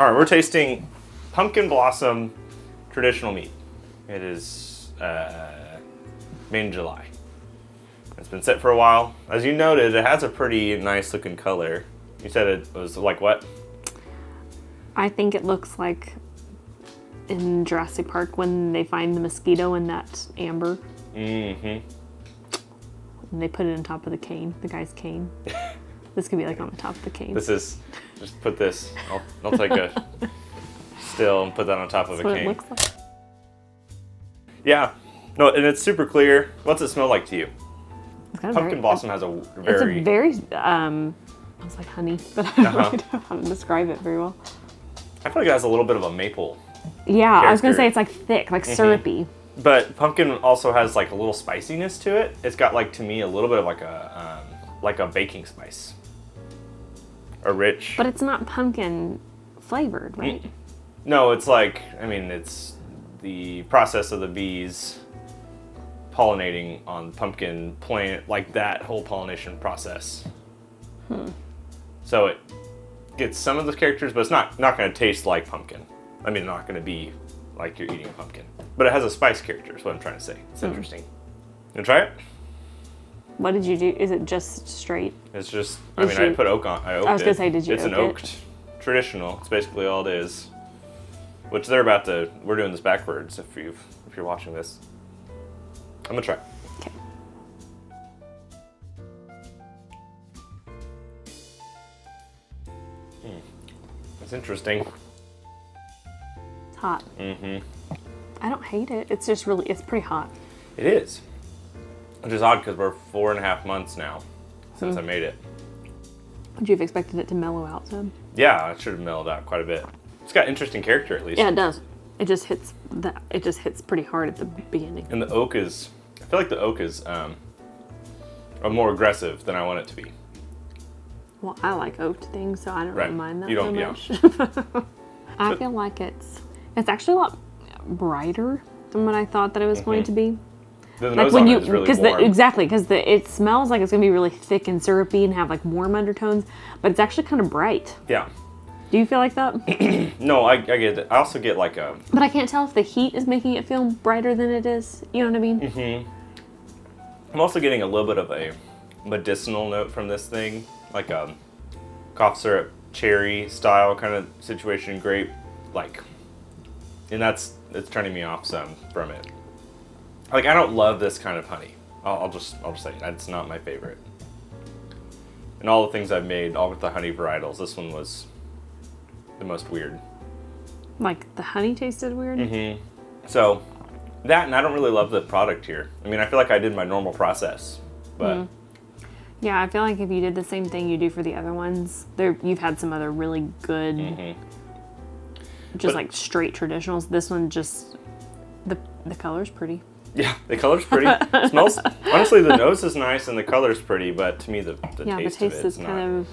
All right, we're tasting pumpkin blossom traditional mead. It is uh, made in July. It's been set for a while. As you noted, it has a pretty nice looking color. You said it was like what? I think it looks like in Jurassic Park when they find the mosquito in that amber. Mm-hmm. And they put it on top of the cane, the guy's cane. this could be like on the top of the cane. This is just put this. I'll, I'll take a still and put that on top of That's a what it looks like. Yeah. No, and it's super clear. What's it smell like to you? It's kind of Pumpkin very, blossom has a very. It's a very um. I was like honey, but I don't Uh-huh. really know how to describe it very well. I feel like it has a little bit of a maple. Yeah, I was gonna say it's like thick, like syrupy. But pumpkin also has like a little spiciness to it. It's got like to me a little bit of like a um, like a baking spice. A rich. But it's not pumpkin flavored, right? no, it's like I mean it's the process of the bees pollinating on pumpkin plant like that whole pollination process. Hmm. So it gets some of the characters, but it's not not going to taste like pumpkin. I mean, not going to be like you're eating a pumpkin. But it has a spice character. Is what I'm trying to say. It's hmm. interesting. You try it? What did you do? Is it just straight? It's just. I Did mean, I you- put oak on. I, oaked I was gonna it. say, did you It's an oak it? oaked traditional. It's basically all it is. Which they're about to. We're doing this backwards. If you if you're watching this, I'm gonna try. Okay. It's interesting. It's hot. Mm-hmm. I don't hate it. It's just really, it's pretty hot. It is. Which is odd because we're four and a half months now since Hmm. I made it. Would you have expected it to mellow out some? Yeah, it should have mellowed out quite a bit. It's got interesting character at least. Yeah, it does. It just hits that. It just hits pretty hard at the beginning. And the oak is. I feel like the oak is um, a more aggressive than I want it to be. Well, I like oaked things, so I don't Right. really mind that You so don't- yeah. much. I feel like it's it's actually a lot brighter than what I thought that it was going to be. The Like when you it is really because warm. exactly because the it smells like it's gonna be really thick and syrupy and have like warm undertones, but it's actually kind of bright. yeah. Do you feel like that? No, I, I get it. I also get like a. but I can't tell if the heat is making it feel brighter than it is. You know what I mean? Mm-hmm. I'm also getting a little bit of a medicinal note from this thing, like a cough syrup cherry style kind of situation, grape, like, and that's it's turning me off some from it. Like I don't love this kind of honey. I'll, I'll just I'll just say it. It's not my favorite. And all the things I've made, all with the honey varietals, this one was the most weird. Like the honey tasted weird. Mm-hmm. So that, and I don't really love the product here. I mean, I feel like I did my normal process, but Mm. Yeah, I feel like if you did the same thing you do for the other ones, there you've had some other really good, Mhm. just But- like straight traditionals. This one just the the color's pretty. Yeah, the color's pretty. It smells honestly, the nose is nice and the color's pretty, but to me, the, the yeah, taste, the taste of is it's kind not. of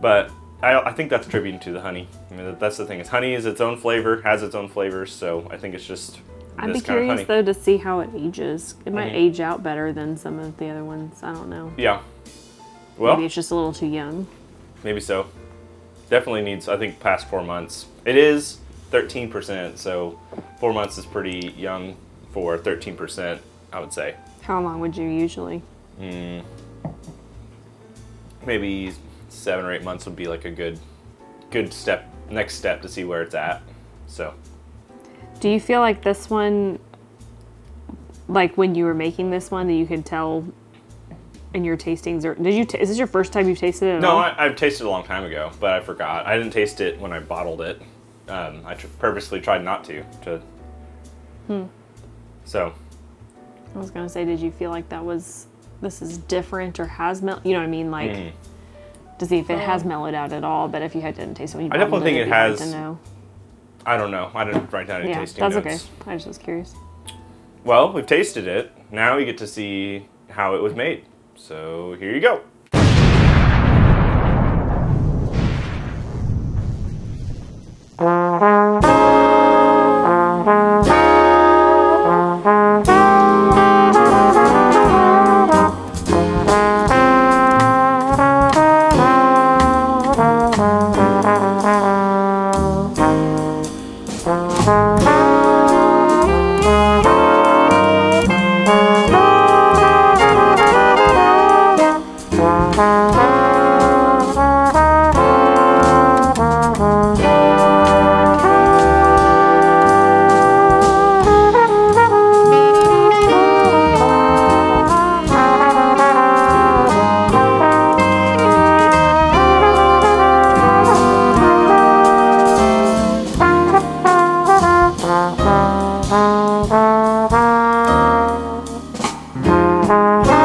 But I, I think that's attributing to the honey. I mean, that's the thing. Is honey is its own flavor, has its own flavors. So I think it's just I'd be curious though to see how it ages. It might Mhm. age out better than some of the other ones. I don't know. Yeah. Well, Maybe it's just a little too young. Maybe so. Definitely needs, I think, past four months. It is 13%, so four months is pretty young for 13%, I would say. How long would you usually? Mm, maybe seven or eight months would be like a good, good step, next step to see where it's at. So, Do you feel like this one, like when you were making this one, that you could tell in your tastings, or did you? Is this your first time you've tasted it? At no, all? I, I've tasted it a long time ago, but I forgot. I didn't taste it when I bottled it. Um, I tr- purposely tried not to. To. So. I was gonna say, did you feel like that was this is different or has mel? You know what I mean? Like, mm. to see if it has mellowed out at all. But if you had didn't taste it, I definitely think it, has. To know. I don't know. I didn't write down any yeah, tasting that's notes. okay. I just was curious. Well, we've tasted it. Now we get to see how it was made. So here you go. Bye.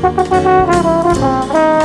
Thank you.